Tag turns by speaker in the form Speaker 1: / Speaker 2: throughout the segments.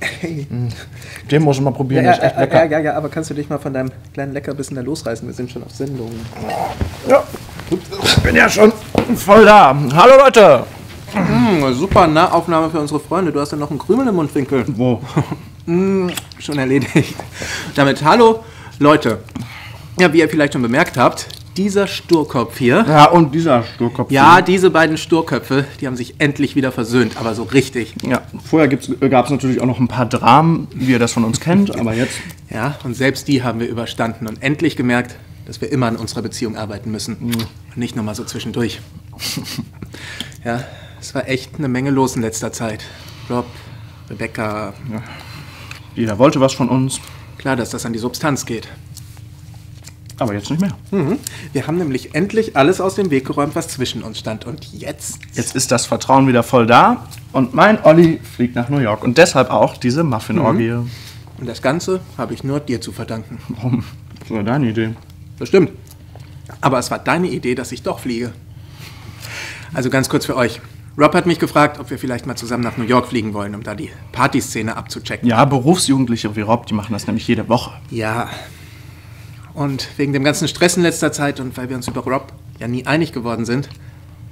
Speaker 1: Hey.
Speaker 2: Den muss ich mal probieren,
Speaker 1: Ja,
Speaker 2: ist echt
Speaker 1: ja,
Speaker 2: lecker.
Speaker 1: ja, ja, ja, aber kannst du dich mal von deinem kleinen Leckerbissen da losreißen? Wir sind schon auf Sendung.
Speaker 2: Ja. Ich bin ja schon voll da. Hallo Leute.
Speaker 1: Hm, super Nahaufnahme für unsere Freunde. Du hast ja noch einen Krümel im Mundwinkel.
Speaker 2: Wo?
Speaker 1: Schon erledigt. Damit hallo Leute. Ja, wie ihr vielleicht schon bemerkt habt, dieser Sturkopf hier.
Speaker 2: Ja, und dieser Sturkopf.
Speaker 1: Ja, diese beiden Sturköpfe, die haben sich endlich wieder versöhnt, aber so richtig.
Speaker 2: Ja, vorher gab es natürlich auch noch ein paar Dramen, wie ihr das von uns kennt, aber jetzt.
Speaker 1: Ja, und selbst die haben wir überstanden und endlich gemerkt, dass wir immer an unserer Beziehung arbeiten müssen. Und nicht nur mal so zwischendurch. ja, es war echt eine Menge los in letzter Zeit. Rob, Rebecca,
Speaker 2: Jeder wollte was von uns,
Speaker 1: klar, dass das an die Substanz geht.
Speaker 2: Aber jetzt nicht mehr.
Speaker 1: Mhm. Wir haben nämlich endlich alles aus dem Weg geräumt, was zwischen uns stand. Und jetzt.
Speaker 2: Jetzt ist das Vertrauen wieder voll da und mein Olli fliegt nach New York und deshalb auch diese Muffin-Orgie.
Speaker 1: Und das Ganze habe ich nur dir zu verdanken.
Speaker 2: Warum? Das war deine Idee.
Speaker 1: Das stimmt. Aber es war deine Idee, dass ich doch fliege. Also ganz kurz für euch. Rob hat mich gefragt, ob wir vielleicht mal zusammen nach New York fliegen wollen, um da die Partyszene abzuchecken.
Speaker 2: Ja, Berufsjugendliche wie Rob, die machen das nämlich jede Woche.
Speaker 1: Ja. Und wegen dem ganzen Stress in letzter Zeit und weil wir uns über Rob ja nie einig geworden sind,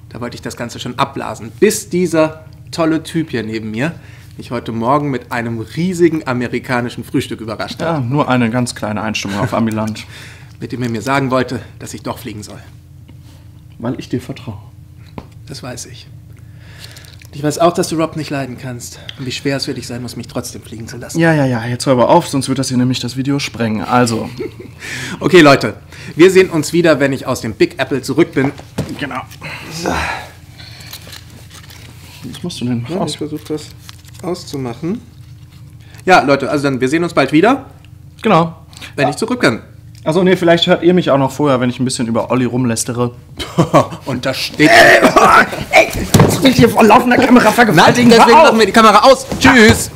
Speaker 1: da wollte ich das Ganze schon abblasen. Bis dieser tolle Typ hier neben mir mich heute Morgen mit einem riesigen amerikanischen Frühstück überrascht hat,
Speaker 2: Ja, nur eine ganz kleine Einstimmung auf Amiland.
Speaker 1: mit dem er mir sagen wollte, dass ich doch fliegen soll.
Speaker 2: Weil ich dir vertraue.
Speaker 1: Das weiß ich. Ich weiß auch, dass du Rob nicht leiden kannst. Und wie schwer es für dich sein muss, mich trotzdem fliegen zu lassen.
Speaker 2: Ja, ja, ja, jetzt hör aber auf, sonst wird das hier nämlich das Video sprengen. Also,
Speaker 1: Okay, Leute. Wir sehen uns wieder, wenn ich aus dem Big Apple zurück bin.
Speaker 2: genau. Was machst du denn?
Speaker 1: Ja,
Speaker 2: Raus.
Speaker 1: ich versuche das auszumachen. Ja, Leute, also dann, wir sehen uns bald wieder,
Speaker 2: Genau.
Speaker 1: wenn ich zurück bin.
Speaker 2: Also nee, vielleicht hört ihr mich auch noch vorher, wenn ich ein bisschen über Olli rumlästere.
Speaker 1: Und das steht.
Speaker 2: Ey, das bin ich hier vor laufender Kamera
Speaker 1: Nein, deswegen machen wir die Kamera aus. Tschüss.